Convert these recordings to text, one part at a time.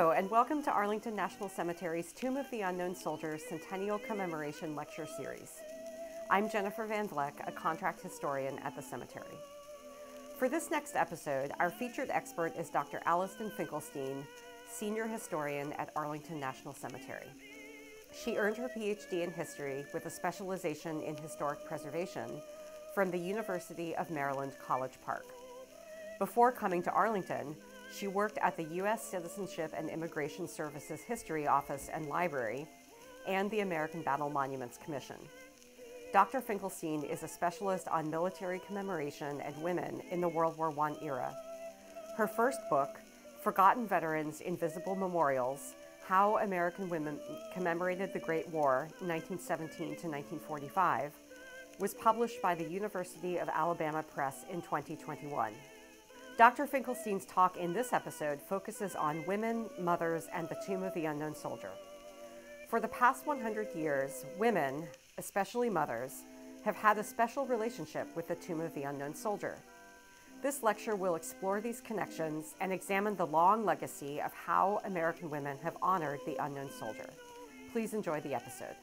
Hello, and welcome to Arlington National Cemetery's Tomb of the Unknown Soldiers Centennial Commemoration Lecture Series. I'm Jennifer Van Vleck, a contract historian at the cemetery. For this next episode, our featured expert is Dr. Allison S. Finkelstein, senior historian at Arlington National Cemetery. She earned her PhD in history with a specialization in historic preservation from the University of Maryland College Park. Before coming to Arlington, she worked at the U.S. Citizenship and Immigration Services History Office and Library and the American Battle Monuments Commission. Dr. Finkelstein is a specialist on military commemoration and women in the World War I era. Her first book, Forgotten Veterans Invisible Memorials How American Women Commemorated the Great War, 1917 to 1945, was published by the University of Alabama Press in 2021. Dr. Finkelstein's talk in this episode focuses on women, mothers, and the tomb of the unknown soldier. For the past 100 years, women, especially mothers, have had a special relationship with the tomb of the unknown soldier. This lecture will explore these connections and examine the long legacy of how American women have honored the unknown soldier. Please enjoy the episode.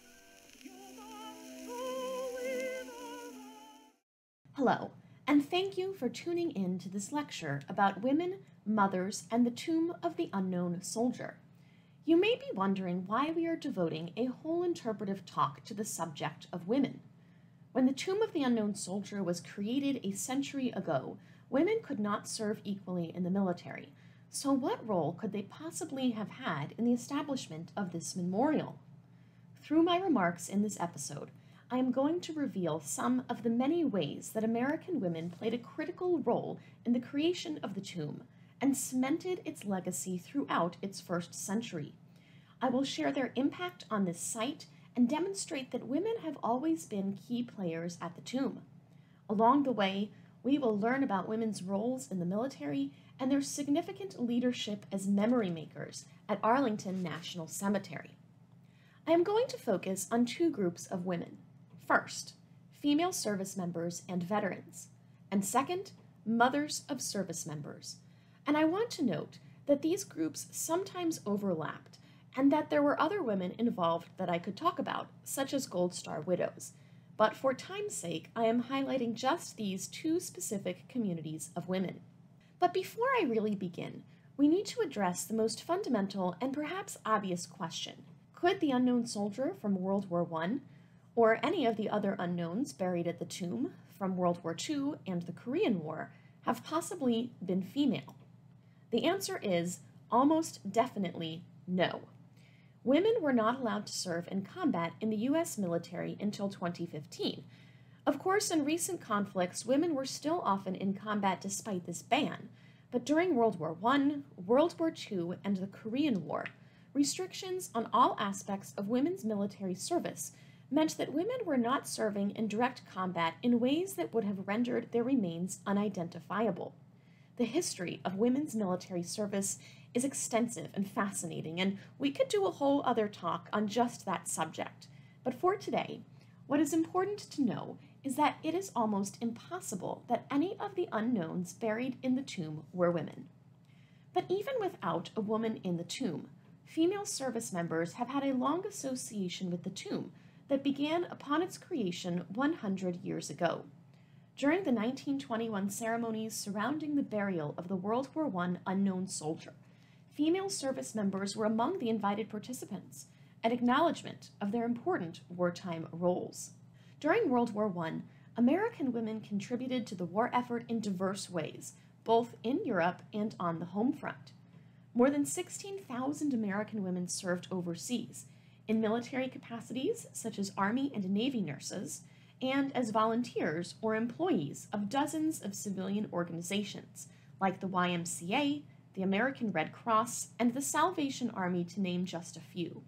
Hello and thank you for tuning in to this lecture about women, mothers, and the tomb of the unknown soldier. You may be wondering why we are devoting a whole interpretive talk to the subject of women. When the tomb of the unknown soldier was created a century ago, women could not serve equally in the military. So, what role could they possibly have had in the establishment of this memorial? Through my remarks in this episode, I am going to reveal some of the many ways that American women played a critical role in the creation of the tomb and cemented its legacy throughout its first century. I will share their impact on this site and demonstrate that women have always been key players at the tomb. Along the way, we will learn about women's roles in the military and their significant leadership as memory makers at Arlington National Cemetery. I am going to focus on two groups of women First, female service members and veterans, and second, mothers of service members. And I want to note that these groups sometimes overlapped and that there were other women involved that I could talk about, such as Gold Star widows. But for time's sake, I am highlighting just these two specific communities of women. But before I really begin, we need to address the most fundamental and perhaps obvious question Could the unknown soldier from World War I or any of the other unknowns buried at the tomb from World War II and the Korean War have possibly been female? The answer is almost definitely no. Women were not allowed to serve in combat in the U.S. military until 2015. Of course, in recent conflicts, women were still often in combat despite this ban, but during World War I, World War II, and the Korean War, restrictions on all aspects of women's military service meant that women were not serving in direct combat in ways that would have rendered their remains unidentifiable. The history of women's military service is extensive and fascinating, and we could do a whole other talk on just that subject. But for today, what is important to know is that it is almost impossible that any of the unknowns buried in the tomb were women. But even without a woman in the tomb, female service members have had a long association with the tomb that began upon its creation 100 years ago. During the 1921 ceremonies surrounding the burial of the World War I unknown soldier, female service members were among the invited participants, an acknowledgement of their important wartime roles. During World War I, American women contributed to the war effort in diverse ways, both in Europe and on the home front. More than 16,000 American women served overseas, in military capacities such as Army and Navy nurses, and as volunteers or employees of dozens of civilian organizations like the YMCA, the American Red Cross, and the Salvation Army, to name just a few.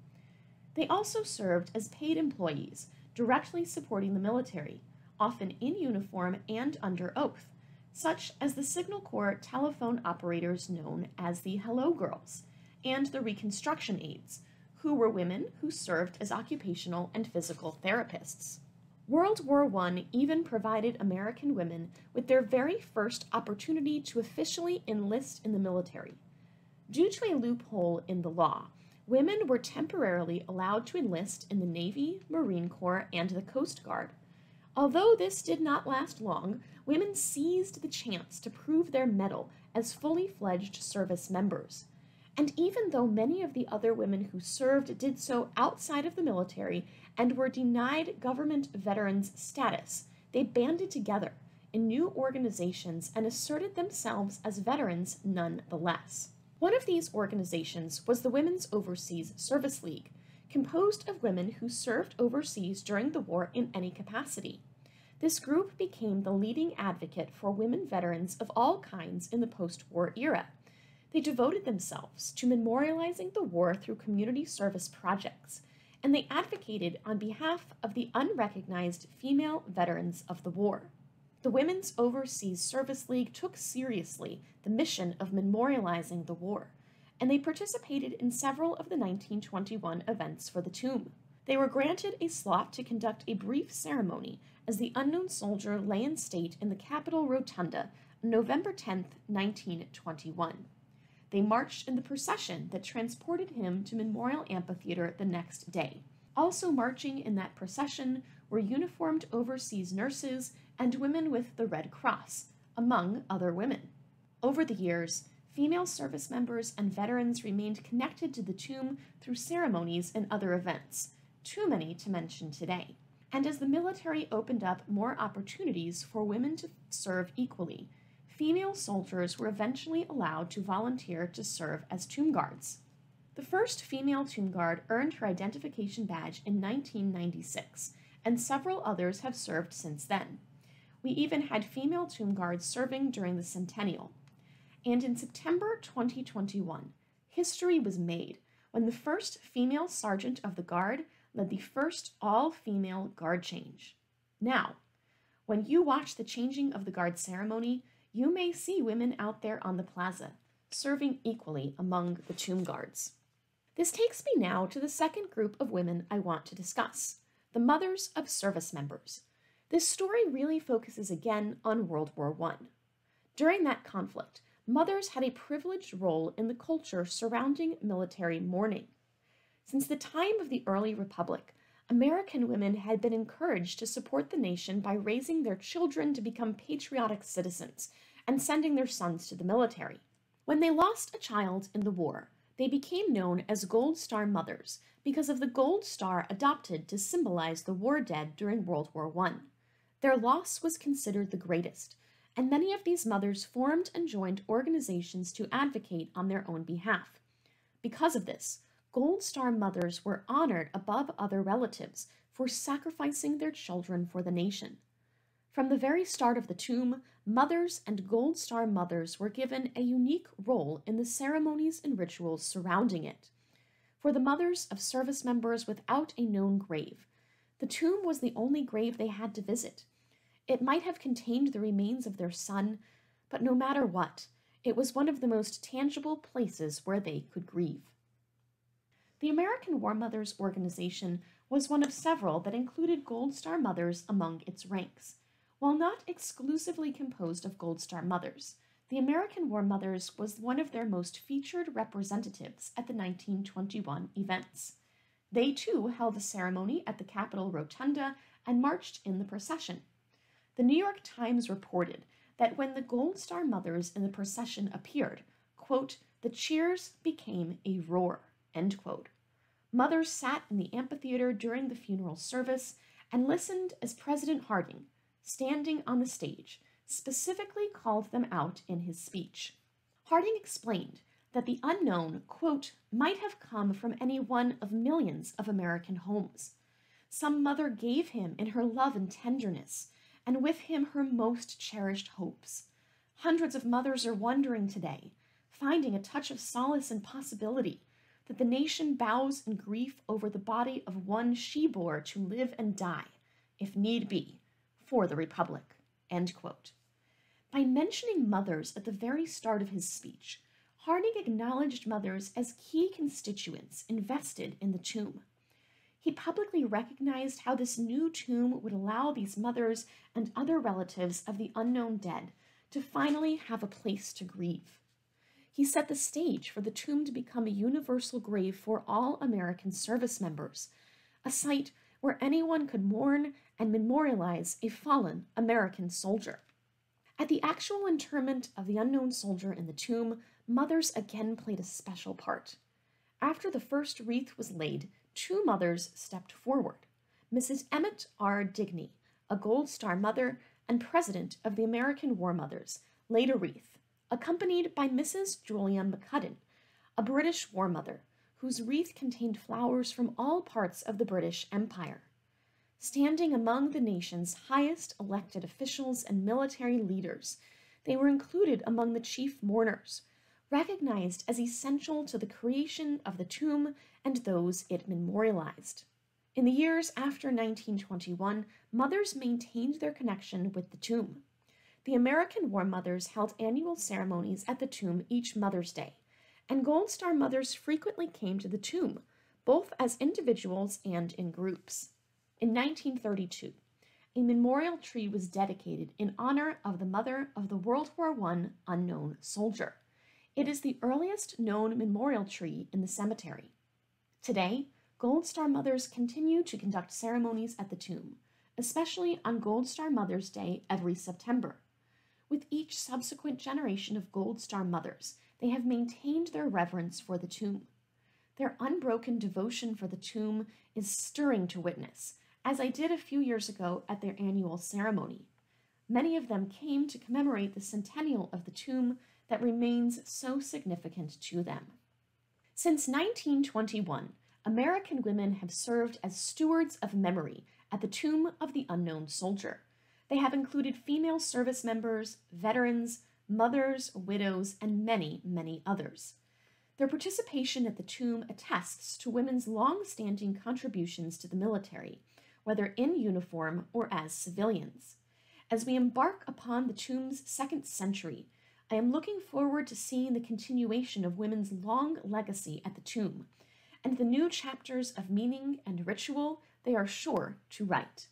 They also served as paid employees, directly supporting the military, often in uniform and under oath, such as the Signal Corps telephone operators known as the Hello Girls, and the Reconstruction Aides, who were women who served as occupational and physical therapists. World War I even provided American women with their very first opportunity to officially enlist in the military. Due to a loophole in the law, women were temporarily allowed to enlist in the Navy, Marine Corps, and the Coast Guard. Although this did not last long, women seized the chance to prove their mettle as fully fledged service members. And even though many of the other women who served did so outside of the military and were denied government veterans status, they banded together in new organizations and asserted themselves as veterans nonetheless. One of these organizations was the Women's Overseas Service League, composed of women who served overseas during the war in any capacity. This group became the leading advocate for women veterans of all kinds in the post war era. They devoted themselves to memorializing the war through community service projects, and they advocated on behalf of the unrecognized female veterans of the war. The Women's Overseas Service League took seriously the mission of memorializing the war, and they participated in several of the 1921 events for the tomb. They were granted a slot to conduct a brief ceremony as the unknown soldier lay in state in the Capitol Rotunda November 10, 1921. They marched in the procession that transported him to Memorial Amphitheater the next day. Also marching in that procession were uniformed overseas nurses and women with the Red Cross, among other women. Over the years, female service members and veterans remained connected to the tomb through ceremonies and other events, too many to mention today. And as the military opened up more opportunities for women to serve equally, female soldiers were eventually allowed to volunteer to serve as tomb guards. The first female tomb guard earned her identification badge in 1996, and several others have served since then. We even had female tomb guards serving during the centennial. And in September 2021, history was made when the first female sergeant of the Guard led the first all female guard change. Now, when you watch the changing of the guard ceremony, you may see women out there on the plaza, serving equally among the tomb guards. This takes me now to the second group of women I want to discuss the mothers of service members. This story really focuses again on World War I. During that conflict, mothers had a privileged role in the culture surrounding military mourning. Since the time of the early republic, American women had been encouraged to support the nation by raising their children to become patriotic citizens and sending their sons to the military. When they lost a child in the war, they became known as Gold Star mothers because of the gold star adopted to symbolize the war dead during World War I. Their loss was considered the greatest, and many of these mothers formed and joined organizations to advocate on their own behalf. Because of this, Gold Star mothers were honored above other relatives for sacrificing their children for the nation. From the very start of the tomb, mothers and Gold Star mothers were given a unique role in the ceremonies and rituals surrounding it. For the mothers of service members without a known grave, the tomb was the only grave they had to visit. It might have contained the remains of their son, but no matter what, it was one of the most tangible places where they could grieve. The American War Mothers organization was one of several that included Gold Star mothers among its ranks. While not exclusively composed of Gold Star mothers, the American War Mothers was one of their most featured representatives at the 1921 events. They too held a ceremony at the Capitol Rotunda and marched in the procession. The New York Times reported that when the Gold Star mothers in the procession appeared, quote, the cheers became a roar. Mothers sat in the amphitheater during the funeral service and listened as President Harding, standing on the stage, specifically called them out in his speech. Harding explained that the unknown, quote, might have come from any one of millions of American homes. Some mother gave him in her love and tenderness, and with him her most cherished hopes. Hundreds of mothers are wondering today, finding a touch of solace and possibility, that the nation bows in grief over the body of one she bore to live and die, if need be, for the Republic. By mentioning mothers at the very start of his speech, Harding acknowledged mothers as key constituents invested in the tomb. He publicly recognized how this new tomb would allow these mothers and other relatives of the unknown dead to finally have a place to grieve. He set the stage for the tomb to become a universal grave for all American service members, a site where anyone could mourn and memorialize a fallen American soldier. At the actual interment of the unknown soldier in the tomb, mothers again played a special part. After the first wreath was laid, two mothers stepped forward Mrs. Emmett R. Digney, a Gold Star mother and president of the American War Mothers, laid a wreath, accompanied by Mrs. Julia McCudden, a British war mother, whose wreath contained flowers from all parts of the British Empire. Standing among the nation's highest elected officials and military leaders, they were included among the chief mourners, recognized as essential to the creation of the tomb and those it memorialized. In the years after 1921, mothers maintained their connection with the tomb. The American War Mothers held annual ceremonies at the tomb each Mother's Day, and Gold Star mothers frequently came to the tomb, both as individuals and in groups. In 1932, a memorial tree was dedicated in honor of the mother of the World War I unknown soldier. It is the earliest known memorial tree in the cemetery. Today, Gold Star mothers continue to conduct ceremonies at the tomb, especially on Gold Star Mother's Day every September. With each subsequent generation of Gold Star mothers, they have maintained their reverence for the tomb. Their unbroken devotion for the tomb is stirring to witness, as I did a few years ago at their annual ceremony. Many of them came to commemorate the centennial of the tomb that remains so significant to them. Since 1921, American women have served as stewards of memory at the tomb of the unknown soldier. They have included female service members, veterans, mothers, widows, and many, many others. Their participation at the tomb attests to women's long standing contributions to the military, whether in uniform or as civilians. As we embark upon the tomb's second century, I am looking forward to seeing the continuation of women's long legacy at the tomb and the new chapters of meaning and ritual they are sure to write.